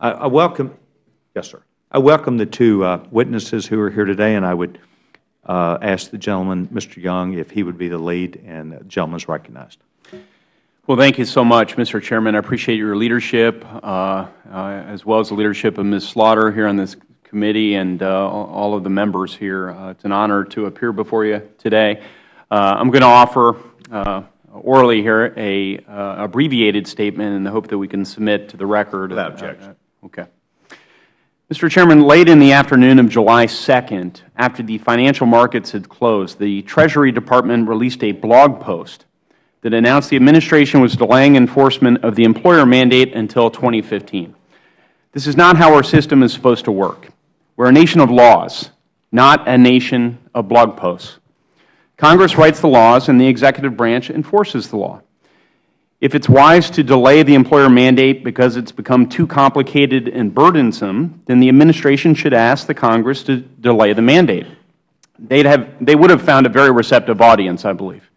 I, I welcome, yes, sir. I welcome the two uh, witnesses who are here today, and I would uh, ask the gentleman, Mr. Young, if he would be the lead, and the gentleman is recognized. Well, thank you so much, Mr. Chairman. I appreciate your leadership, uh, uh, as well as the leadership of Ms. Slaughter here on this committee and uh, all of the members here. Uh, it's an honor to appear before you today. Uh, I'm going to offer uh, orally here a abbreviated statement in the hope that we can submit to the record. Without objection. Okay. Mr. Chairman, late in the afternoon of July 2nd, after the financial markets had closed, the Treasury Department released a blog post that announced the Administration was delaying enforcement of the employer mandate until 2015. This is not how our system is supposed to work. We are a nation of laws, not a nation of blog posts. Congress writes the laws and the executive branch enforces the law. If it is wise to delay the employer mandate because it has become too complicated and burdensome, then the Administration should ask the Congress to delay the mandate. They'd have, they would have found a very receptive audience, I believe.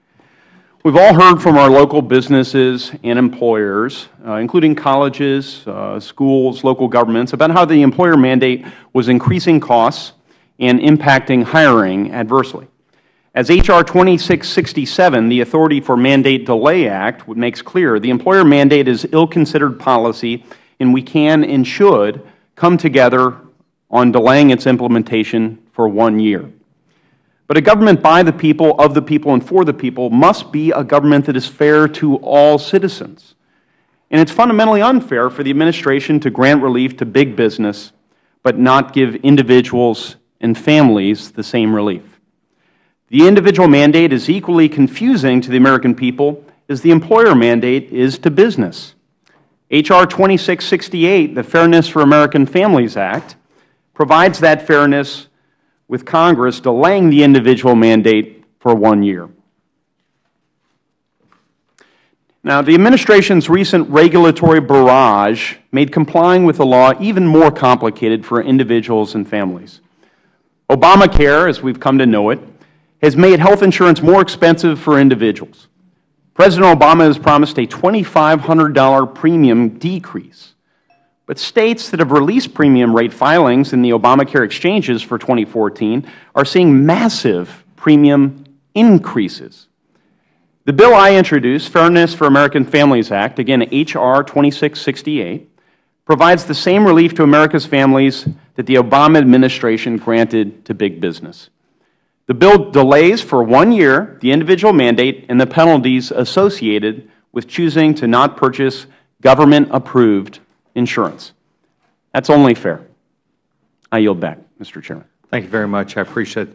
We've all heard from our local businesses and employers, uh, including colleges, uh, schools, local governments, about how the employer mandate was increasing costs and impacting hiring adversely. As H.R. 2667, the Authority for Mandate Delay Act, makes clear, the employer mandate is ill-considered policy, and we can and should come together on delaying its implementation for one year. But a government by the people, of the people, and for the people must be a government that is fair to all citizens. And it is fundamentally unfair for the Administration to grant relief to big business but not give individuals and families the same relief. The individual mandate is equally confusing to the American people as the employer mandate is to business. H.R. 2668, the Fairness for American Families Act, provides that fairness with Congress delaying the individual mandate for one year. Now, the Administration's recent regulatory barrage made complying with the law even more complicated for individuals and families. Obamacare, as we've come to know it, has made health insurance more expensive for individuals. President Obama has promised a $2,500 premium decrease. But states that have released premium rate filings in the Obamacare exchanges for 2014 are seeing massive premium increases. The bill I introduced, Fairness for American Families Act, again H.R. 2668, provides the same relief to America's families that the Obama administration granted to big business. The bill delays for one year the individual mandate and the penalties associated with choosing to not purchase government-approved insurance. That's only fair. I yield back, Mr. Chairman. Thank you very much. I appreciate